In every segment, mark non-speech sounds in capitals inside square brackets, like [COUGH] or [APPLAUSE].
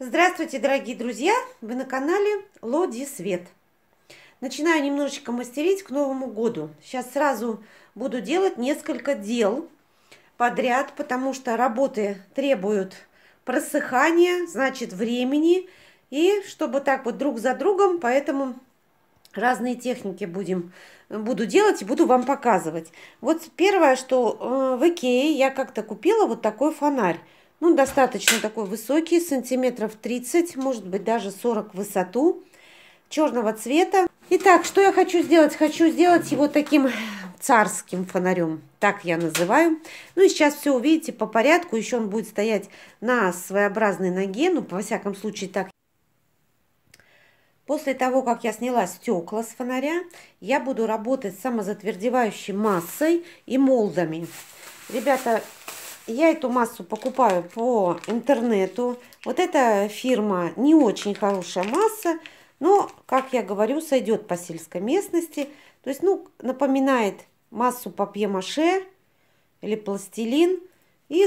Здравствуйте, дорогие друзья! Вы на канале Лоди Свет. Начинаю немножечко мастерить к Новому году. Сейчас сразу буду делать несколько дел подряд, потому что работы требуют просыхания, значит времени. И чтобы так вот друг за другом, поэтому разные техники будем, буду делать и буду вам показывать. Вот первое, что э, в Икее я как-то купила вот такой фонарь. Ну, достаточно такой высокий, сантиметров 30, может быть, даже 40 в высоту, черного цвета. Итак, что я хочу сделать? Хочу сделать его таким царским фонарем, так я называю. Ну и сейчас все увидите по порядку, еще он будет стоять на своеобразной ноге, ну, во всяком случае, так. После того, как я сняла стекла с фонаря, я буду работать с самозатвердевающей массой и молдами. Ребята, я эту массу покупаю по интернету. Вот эта фирма не очень хорошая масса, но, как я говорю, сойдет по сельской местности. То есть, ну, напоминает массу папье-маше или пластилин. И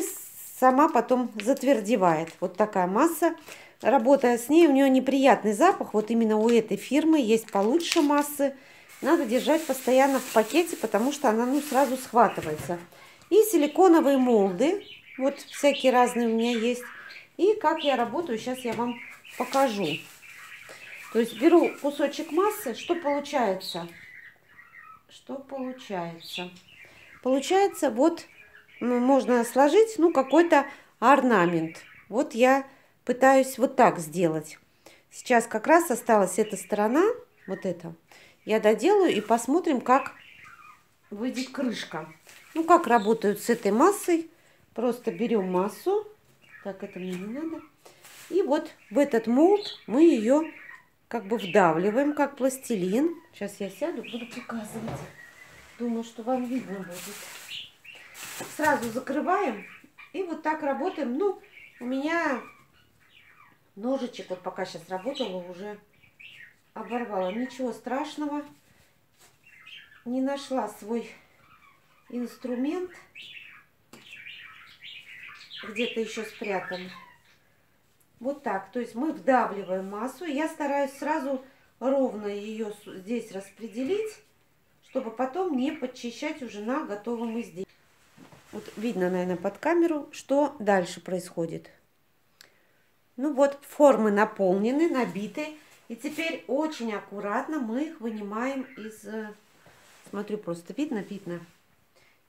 сама потом затвердевает. Вот такая масса. Работая с ней, у нее неприятный запах. Вот именно у этой фирмы есть получше массы. Надо держать постоянно в пакете, потому что она ну, сразу схватывается. И силиконовые молды. Вот всякие разные у меня есть. И как я работаю, сейчас я вам покажу. То есть беру кусочек массы. Что получается? Что получается? Получается вот ну, можно сложить ну какой-то орнамент. Вот я пытаюсь вот так сделать. Сейчас как раз осталась эта сторона, вот эта. Я доделаю и посмотрим, как выйдет крышка. Ну, как работают с этой массой. Просто берем массу. Так, это мне не надо. И вот в этот молд мы ее как бы вдавливаем, как пластилин. Сейчас я сяду, буду показывать. Думаю, что вам видно будет. Сразу закрываем. И вот так работаем. Ну, у меня ножичек, вот пока сейчас работала, уже оборвала. Ничего страшного. Не нашла свой инструмент где-то еще спрятан. Вот так. То есть мы вдавливаем массу. Я стараюсь сразу ровно ее здесь распределить, чтобы потом не подчищать уже на готовом изделии. Вот видно, наверное, под камеру, что дальше происходит. Ну вот, формы наполнены, набиты. И теперь очень аккуратно мы их вынимаем из... Смотрю, просто видно, видно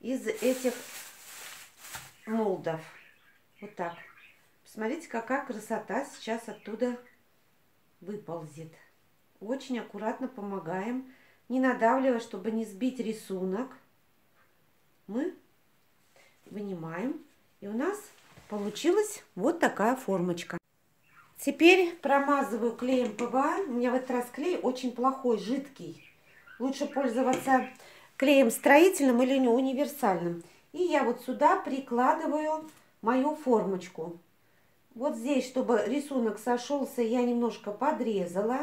из этих молдов. Вот так. Посмотрите, какая красота сейчас оттуда выползет. Очень аккуратно помогаем, не надавливая, чтобы не сбить рисунок. Мы вынимаем. И у нас получилась вот такая формочка. Теперь промазываю клеем ПВА. У меня в этот раз клей очень плохой, жидкий. Лучше пользоваться клеем строительным или не универсальным. И я вот сюда прикладываю мою формочку. Вот здесь, чтобы рисунок сошелся, я немножко подрезала.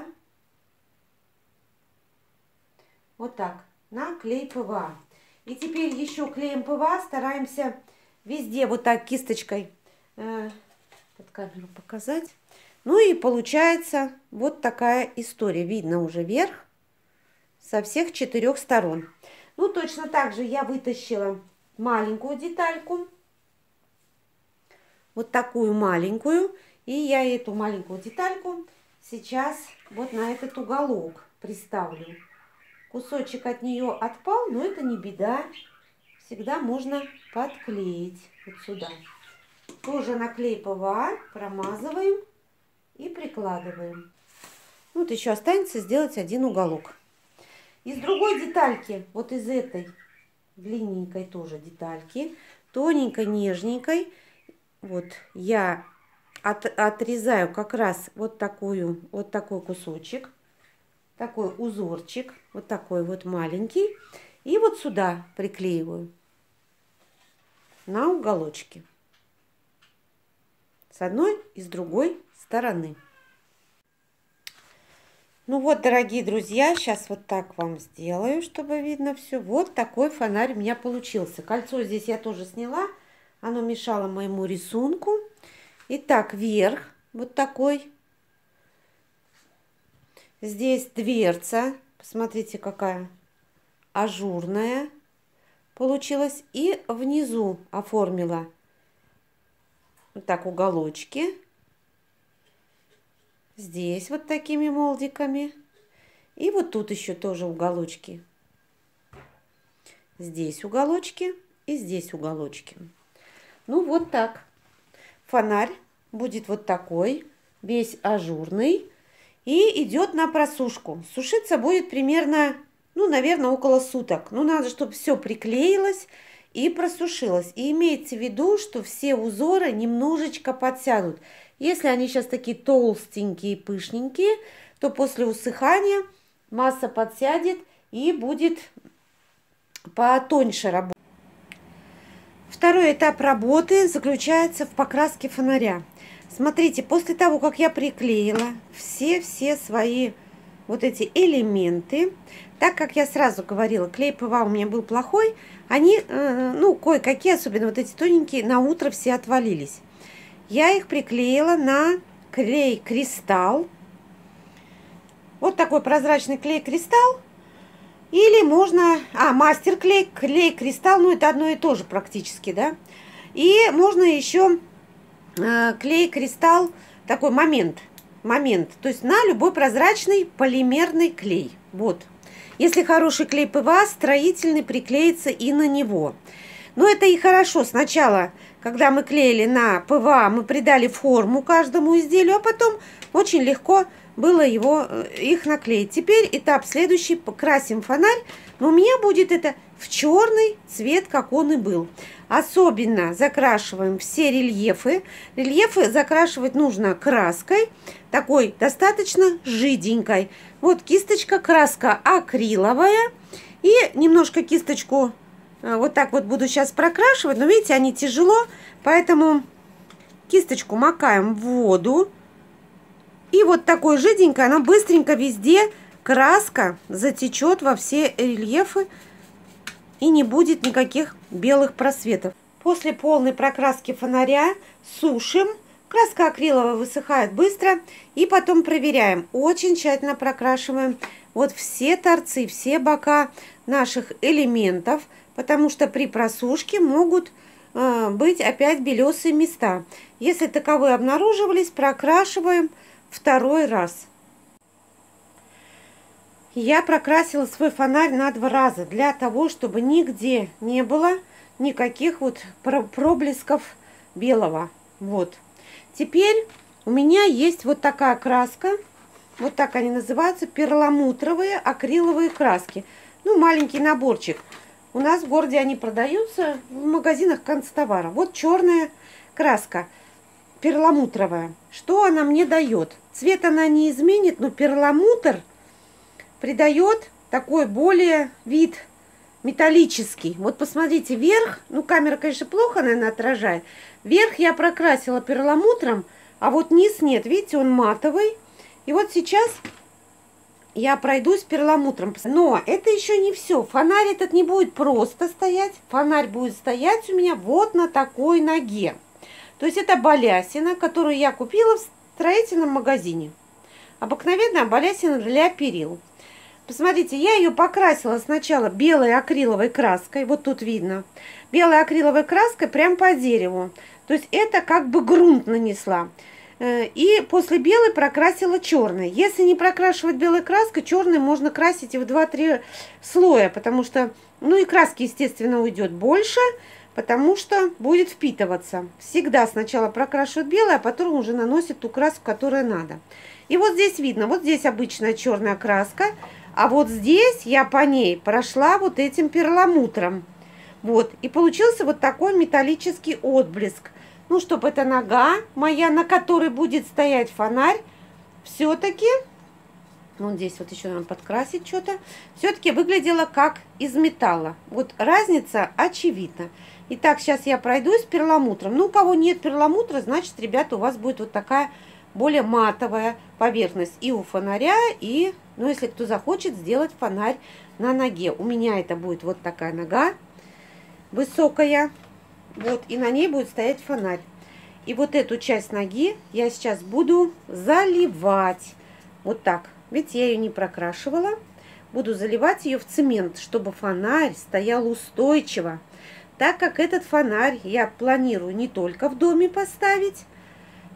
Вот так, на клей ПВА. И теперь еще клеем ПВА стараемся везде вот так кисточкой э, под камеру показать. Ну и получается вот такая история. Видно уже верх со всех четырех сторон. Ну, точно так же я вытащила маленькую детальку. Вот такую маленькую. И я эту маленькую детальку сейчас вот на этот уголок приставлю. Кусочек от нее отпал, но это не беда. Всегда можно подклеить вот сюда. Тоже на клей ПВА промазываем и прикладываем. Вот еще останется сделать один уголок. Из другой детальки, вот из этой длинненькой тоже детальки, тоненькой, нежненькой, вот я от, отрезаю как раз вот такую, вот такой кусочек, такой узорчик, вот такой вот маленький, и вот сюда приклеиваю на уголочке с одной и с другой стороны. Ну вот, дорогие друзья, сейчас вот так вам сделаю, чтобы видно все. Вот такой фонарь у меня получился. Кольцо здесь я тоже сняла. Оно мешало моему рисунку. Итак, вверх Вот такой. Здесь дверца. Посмотрите, какая ажурная получилась. И внизу оформила вот так уголочки. Здесь вот такими молдиками. И вот тут еще тоже уголочки. Здесь уголочки и здесь уголочки. Ну вот так. Фонарь будет вот такой, весь ажурный. И идет на просушку. Сушиться будет примерно, ну, наверное, около суток. Ну, надо, чтобы все приклеилось и просушилось. И имейте в виду, что все узоры немножечко подсядут. Если они сейчас такие толстенькие, пышненькие, то после усыхания масса подсядет и будет потоньше работать. Второй этап работы заключается в покраске фонаря. Смотрите, после того, как я приклеила все-все свои вот эти элементы, так как я сразу говорила, клей ПВА у меня был плохой, они, э, ну, кое-какие, особенно вот эти тоненькие, на утро все отвалились. Я их приклеила на клей кристалл. Вот такой прозрачный клей кристалл. Или можно, а, мастер клей, клей кристалл, ну это одно и то же практически, да. И можно еще э, клей кристалл, такой момент, момент, то есть на любой прозрачный полимерный клей, вот. Если хороший клей ПВА, строительный приклеится и на него. Но это и хорошо. Сначала, когда мы клеили на ПВА, мы придали форму каждому изделию, а потом очень легко было его, э, их наклеить. Теперь этап следующий, покрасим фонарь, но у меня будет это в черный цвет, как он и был. Особенно закрашиваем все рельефы. Рельефы закрашивать нужно краской, такой достаточно жиденькой. Вот кисточка, краска акриловая. И немножко кисточку вот так вот буду сейчас прокрашивать. Но видите, они тяжело, поэтому кисточку макаем в воду. И вот такой жиденькой, она быстренько везде, краска затечет во все рельефы и не будет никаких белых просветов. После полной прокраски фонаря сушим. Краска акриловая высыхает быстро. И потом проверяем. Очень тщательно прокрашиваем вот все торцы, все бока наших элементов. Потому что при просушке могут э, быть опять белесые места. Если таковые обнаруживались, прокрашиваем второй раз. Я прокрасила свой фонарь на два раза, для того, чтобы нигде не было никаких вот проблесков белого. Вот. Теперь у меня есть вот такая краска, вот так они называются, перламутровые акриловые краски. Ну, маленький наборчик. У нас в городе они продаются в магазинах концтовара. Вот черная краска перламутровая. Что она мне дает? Цвет она не изменит, но перламутр придает такой более вид металлический. Вот посмотрите, вверх, ну камера, конечно, плохо, наверное, отражает. Вверх я прокрасила перламутром, а вот низ нет. Видите, он матовый. И вот сейчас я пройдусь перламутром. Но это еще не все. Фонарь этот не будет просто стоять. Фонарь будет стоять у меня вот на такой ноге. То есть это балясина, которую я купила в строительном магазине. Обыкновенная балясина для перил. Посмотрите, я ее покрасила сначала белой акриловой краской. Вот тут видно. Белой акриловой краской прям по дереву. То есть это как бы грунт нанесла. Э, и после белой прокрасила черной. Если не прокрашивать белой краской, черной можно красить и в 2-3 слоя. Потому что, ну и краски, естественно, уйдет больше потому что будет впитываться. Всегда сначала прокрашивают белое, а потом уже наносят ту краску, которая надо. И вот здесь видно, вот здесь обычная черная краска, а вот здесь я по ней прошла вот этим перламутром. Вот, и получился вот такой металлический отблеск. Ну, чтобы эта нога моя, на которой будет стоять фонарь, все-таки, вот здесь вот еще надо подкрасить что-то, все-таки выглядела как из металла. Вот разница очевидна. Итак, сейчас я пройдусь перламутром. Ну, у кого нет перламутра, значит, ребята, у вас будет вот такая более матовая поверхность и у фонаря, и, ну, если кто захочет, сделать фонарь на ноге. У меня это будет вот такая нога высокая, вот, и на ней будет стоять фонарь. И вот эту часть ноги я сейчас буду заливать. Вот так. Ведь я ее не прокрашивала. Буду заливать ее в цемент, чтобы фонарь стоял устойчиво. Так как этот фонарь я планирую не только в доме поставить,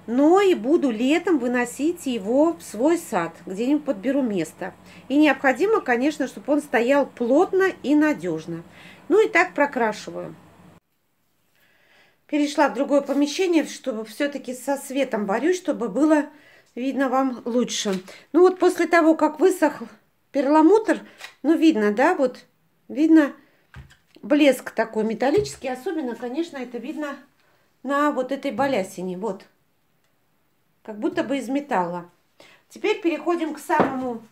но и буду летом выносить его в свой сад, где-нибудь подберу место. И необходимо, конечно, чтобы он стоял плотно и надежно. Ну и так прокрашиваю. Перешла в другое помещение, чтобы все-таки со светом борюсь, чтобы было видно вам лучше. Ну вот после того, как высох перламутр, ну видно, да, вот видно блеск такой металлический. Особенно, конечно, это видно на вот этой балясине. Вот как будто бы из металла. Теперь переходим к самому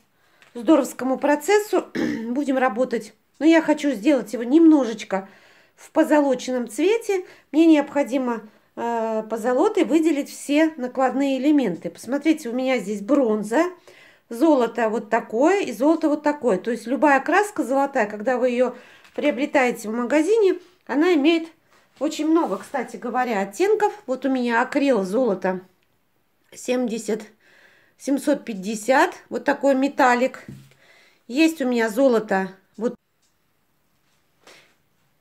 здоровскому процессу. [CLEARS THROAT] Будем работать. Но я хочу сделать его немножечко в позолоченном цвете. Мне необходимо э, позолотой выделить все накладные элементы. Посмотрите, у меня здесь бронза, золото вот такое и золото вот такое. То есть любая краска золотая, когда вы ее приобретаете в магазине, она имеет очень много, кстати говоря, оттенков. Вот у меня акрил золото 70 750 вот такой металлик. Есть у меня золото. Вот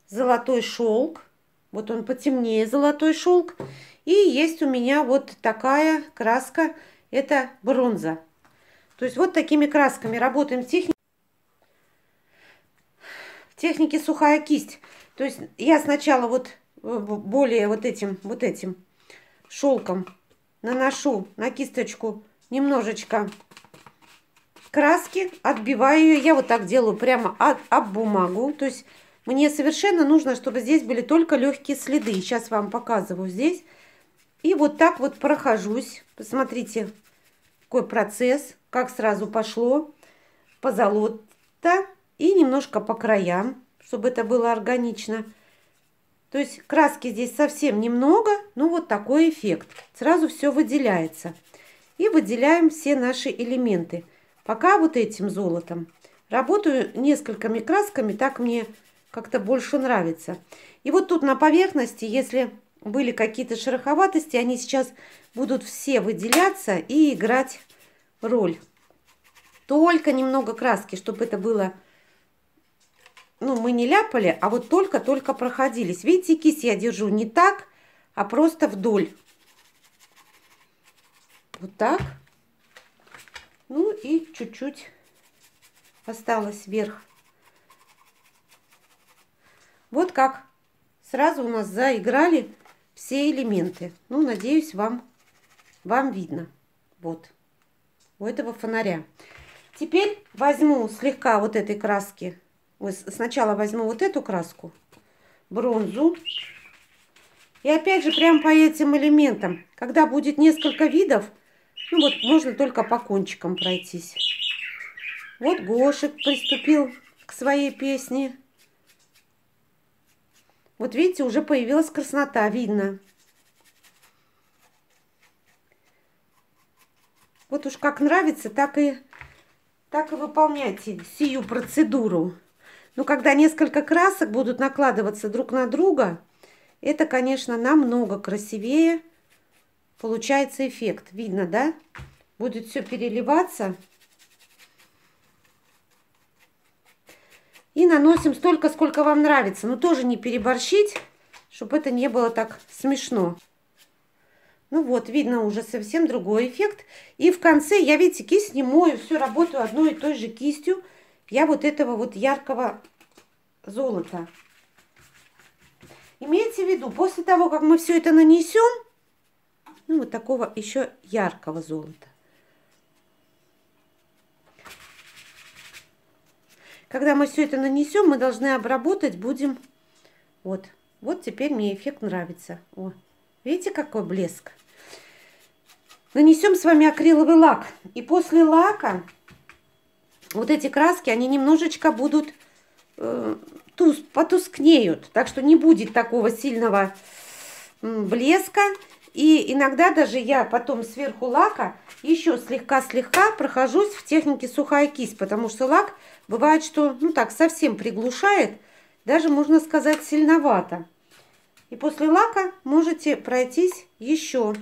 золотой шелк. Вот он потемнее золотой шелк. И есть у меня вот такая краска. Это бронза. То есть вот такими красками работаем в технике в технике сухая кисть. То есть я сначала вот более вот этим вот этим шелком наношу на кисточку немножечко краски, отбиваю ее. Я вот так делаю прямо об, об бумагу. То есть мне совершенно нужно, чтобы здесь были только легкие следы. Сейчас вам показываю здесь. И вот так вот прохожусь. Посмотрите, какой процесс, как сразу пошло. Позолота и немножко по краям, чтобы это было органично. То есть краски здесь совсем немного, но вот такой эффект. Сразу все выделяется. И выделяем все наши элементы. Пока вот этим золотом. Работаю несколькими красками, так мне как-то больше нравится. И вот тут на поверхности, если были какие-то шероховатости, они сейчас будут все выделяться и играть роль. Только немного краски, чтобы это было ну, мы не ляпали, а вот только-только проходились. Видите, кисть я держу не так, а просто вдоль. Вот так. Ну и чуть-чуть осталось вверх. Вот как сразу у нас заиграли все элементы. Ну, надеюсь, вам, вам видно. Вот, у этого фонаря. Теперь возьму слегка вот этой краски Сначала возьму вот эту краску, бронзу. И опять же, прям по этим элементам. Когда будет несколько видов, ну вот можно только по кончикам пройтись. Вот Гошек приступил к своей песне. Вот видите, уже появилась краснота, видно. Вот уж как нравится, так и, так и выполняйте сию процедуру. Но когда несколько красок будут накладываться друг на друга, это, конечно, намного красивее получается эффект. Видно, да? Будет все переливаться. И наносим столько, сколько вам нравится. Но тоже не переборщить, чтобы это не было так смешно. Ну вот, видно уже совсем другой эффект. И в конце, я, видите, кисть не мою, все работаю одной и той же кистью я вот этого вот яркого золота. Имейте в виду, после того, как мы все это нанесем, ну, вот такого еще яркого золота. Когда мы все это нанесем, мы должны обработать будем. Вот, вот теперь мне эффект нравится. О, видите, какой блеск? Нанесем с вами акриловый лак. И после лака вот эти краски, они немножечко будут э, туз, потускнеют. Так что не будет такого сильного блеска. И иногда даже я потом сверху лака еще слегка-слегка прохожусь в технике сухая кисть, потому что лак бывает, что ну так совсем приглушает, даже можно сказать сильновато. И после лака можете пройтись еще.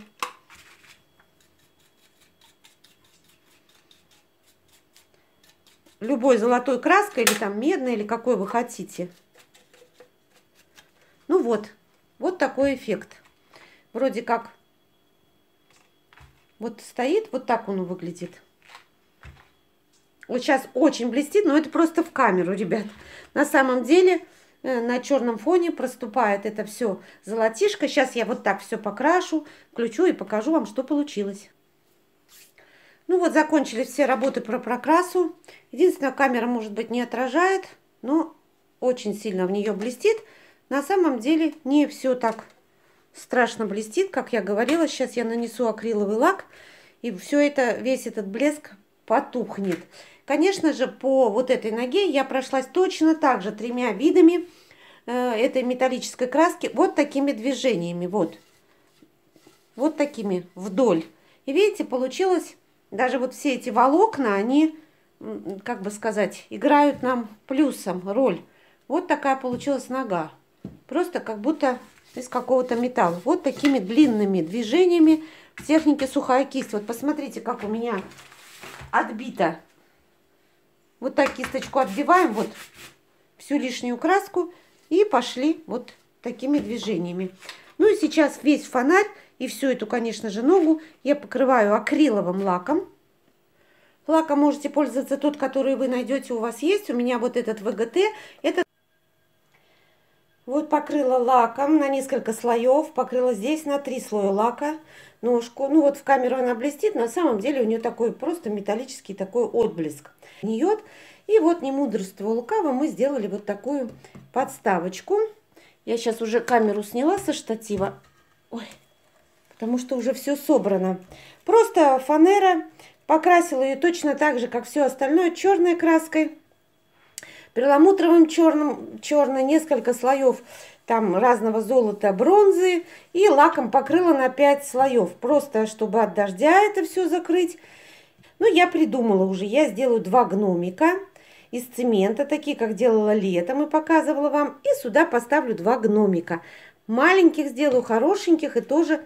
Любой золотой краской или там медной, или какой вы хотите. Ну вот, вот такой эффект. Вроде как вот стоит, вот так он выглядит. Вот сейчас очень блестит, но это просто в камеру, ребят. На самом деле э, на черном фоне проступает это все золотишко. Сейчас я вот так все покрашу, включу и покажу вам, что получилось. Ну вот, закончились все работы про прокрасу. Единственное, камера, может быть, не отражает, но очень сильно в нее блестит. На самом деле не все так страшно блестит, как я говорила. Сейчас я нанесу акриловый лак, и все это, весь этот блеск потухнет. Конечно же, по вот этой ноге я прошлась точно так же тремя видами э, этой металлической краски. Вот такими движениями, вот. Вот такими вдоль. И видите, получилось, даже вот все эти волокна, они, как бы сказать, играют нам плюсом роль. Вот такая получилась нога. Просто как будто из какого-то металла. Вот такими длинными движениями в технике сухая кисть. Вот посмотрите, как у меня отбита вот так кисточку отбиваем, вот всю лишнюю краску и пошли вот такими движениями. Ну и сейчас весь фонарь и всю эту, конечно же, ногу я покрываю акриловым лаком. Лаком можете пользоваться тот, который вы найдете, у вас есть. У меня вот этот ВГТ. Это вот покрыла лаком на несколько слоев, покрыла здесь на три слоя лака ножку. Ну вот в камеру она блестит, на самом деле у нее такой просто металлический такой отблеск. Гниет. И вот не мудрство лукаво мы сделали вот такую подставочку. Я сейчас уже камеру сняла со штатива. Ой, потому что уже все собрано. Просто фанера, покрасила ее точно так же, как все остальное, черной краской перламутровым черным, черный, несколько слоев там разного золота, бронзы и лаком покрыла на 5 слоев, просто чтобы от дождя это все закрыть. Ну, я придумала уже, я сделаю два гномика из цемента, такие, как делала летом и показывала вам, и сюда поставлю два гномика. Маленьких сделаю, хорошеньких и тоже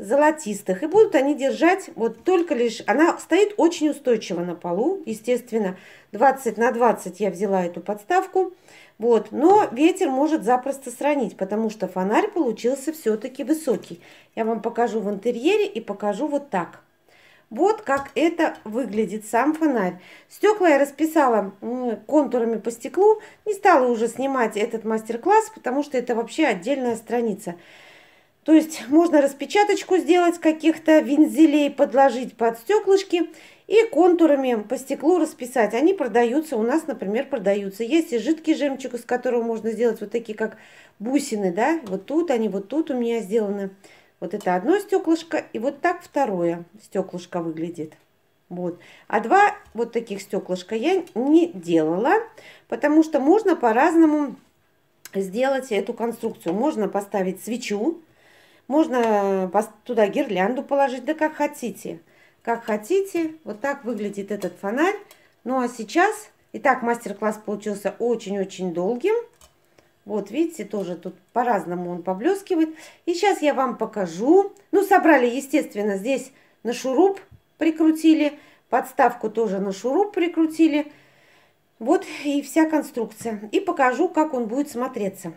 золотистых. И будут они держать вот только лишь... Она стоит очень устойчиво на полу, естественно. 20 на 20 я взяла эту подставку. Вот, но ветер может запросто сранить, потому что фонарь получился все-таки высокий. Я вам покажу в интерьере и покажу вот так. Вот как это выглядит сам фонарь. Стекла я расписала контурами по стеклу. Не стала уже снимать этот мастер-класс, потому что это вообще отдельная страница. То есть можно распечаточку сделать каких-то вензелей, подложить под стеклышки и контурами по стеклу расписать. Они продаются, у нас, например, продаются. Есть и жидкий жемчуг, из которого можно сделать вот такие, как бусины, да. Вот тут они, вот тут у меня сделаны. Вот это одно стеклышко, и вот так второе стеклышко выглядит. Вот. А два вот таких стеклышка я не делала, потому что можно по-разному сделать эту конструкцию. Можно поставить свечу, можно туда гирлянду положить, да как хотите. Как хотите. Вот так выглядит этот фонарь. Ну а сейчас, итак, мастер-класс получился очень-очень долгим. Вот, видите, тоже тут по-разному он поблескивает. И сейчас я вам покажу. Ну, собрали, естественно, здесь на шуруп прикрутили. Подставку тоже на шуруп прикрутили. Вот и вся конструкция. И покажу, как он будет смотреться.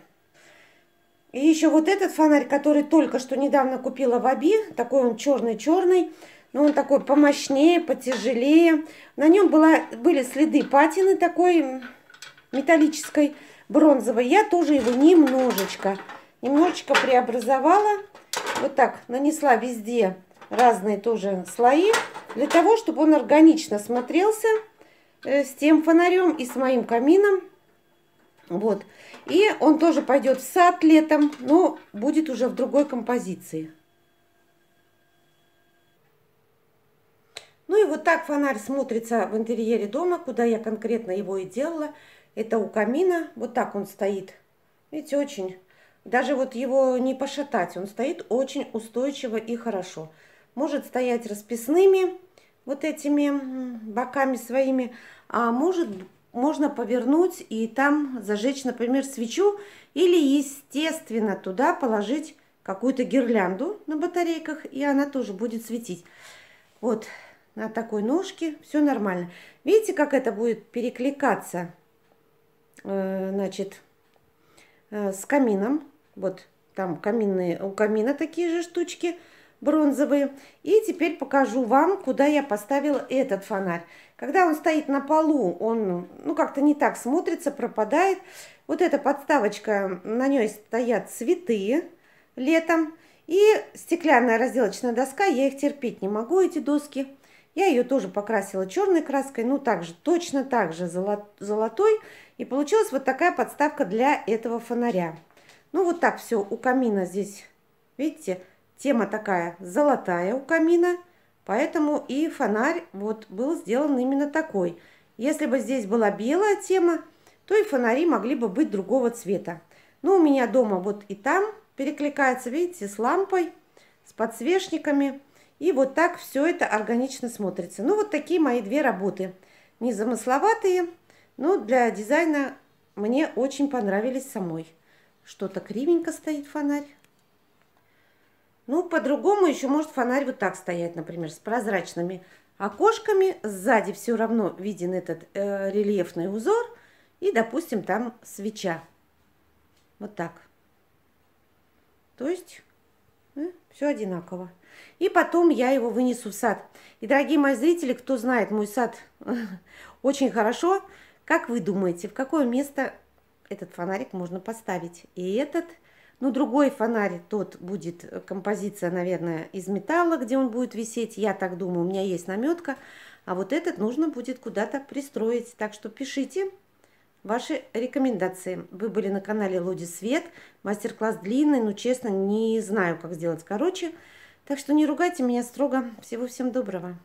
И еще вот этот фонарь, который только что недавно купила в Аби, такой он черный-черный, но он такой помощнее, потяжелее. На нем была, были следы патины такой металлической, бронзовой. Я тоже его немножечко, немножечко преобразовала. Вот так нанесла везде разные тоже слои, для того, чтобы он органично смотрелся э, с тем фонарем и с моим камином. Вот. И он тоже пойдет в сад летом, но будет уже в другой композиции. Ну и вот так фонарь смотрится в интерьере дома, куда я конкретно его и делала. Это у камина, вот так он стоит. Видите, очень, даже вот его не пошатать, он стоит очень устойчиво и хорошо. Может стоять расписными вот этими боками своими, а может можно повернуть и там зажечь, например, свечу Или, естественно, туда положить какую-то гирлянду на батарейках, и она тоже будет светить. Вот на такой ножке все нормально. Видите, как это будет перекликаться, э, значит, э, с камином. Вот там каминные, у камина такие же штучки бронзовые. И теперь покажу вам, куда я поставила этот фонарь. Когда он стоит на полу, он ну как-то не так смотрится, пропадает. Вот эта подставочка, на ней стоят цветы летом. И стеклянная разделочная доска, я их терпеть не могу, эти доски. Я ее тоже покрасила черной краской, ну также, точно так же золотой. И получилась вот такая подставка для этого фонаря. Ну вот так все у камина здесь, видите, тема такая золотая у камина. Поэтому и фонарь вот был сделан именно такой. Если бы здесь была белая тема, то и фонари могли бы быть другого цвета. Но у меня дома вот и там перекликается, видите, с лампой, с подсвечниками. И вот так все это органично смотрится. Ну, вот такие мои две работы. Незамысловатые, но для дизайна мне очень понравились самой. Что-то кривенько стоит фонарь. Ну, по-другому еще может фонарь вот так стоять, например, с прозрачными окошками. Сзади все равно виден этот э, рельефный узор. И, допустим, там свеча. Вот так. То есть э, все одинаково. И потом я его вынесу в сад. И, дорогие мои зрители, кто знает мой сад [LAUGHS] очень хорошо, как вы думаете, в какое место этот фонарик можно поставить? И этот, ну, другой фонарь, тот будет э, композиция, наверное, из металла, где он будет висеть. Я так думаю, у меня есть наметка. А вот этот нужно будет куда-то пристроить. Так что пишите ваши рекомендации. Вы были на канале Лоди Свет. Мастер-класс длинный, но, честно, не знаю, как сделать короче. Так что не ругайте меня строго. Всего всем доброго.